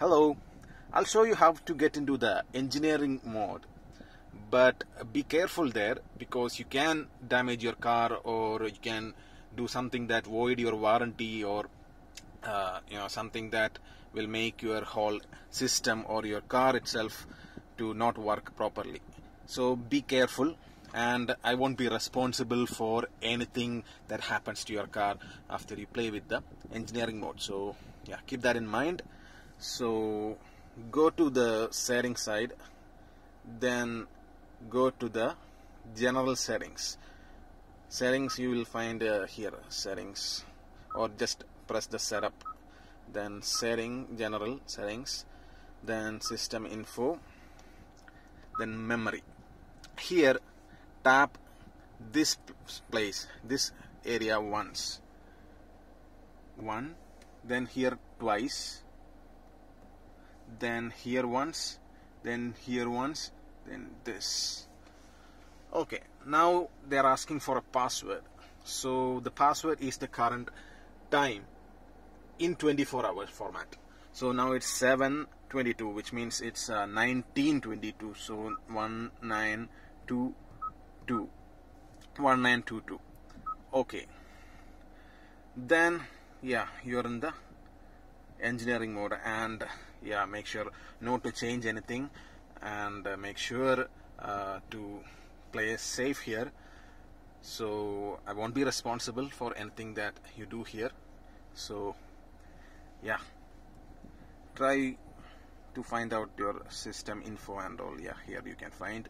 Hello, I'll show you how to get into the engineering mode. But be careful there because you can damage your car or you can do something that void your warranty or uh, you know something that will make your whole system or your car itself to not work properly. So be careful and I won't be responsible for anything that happens to your car after you play with the engineering mode. So yeah, keep that in mind. So go to the setting side, then go to the general settings. Settings you will find uh, here settings. Or just press the setup then setting general settings then system info then memory. Here tap this place this area once. One then here twice then here once then here once then this. Okay now they're asking for a password. So the password is the current time in 24 hours format. So now it's 722 which means it's uh, 1922 so 1922 1922 okay. Then yeah you're in the engineering mode and yeah make sure not to change anything and uh, make sure uh, to play safe here. So I won't be responsible for anything that you do here. So yeah. Try to find out your system info and all. Yeah here you can find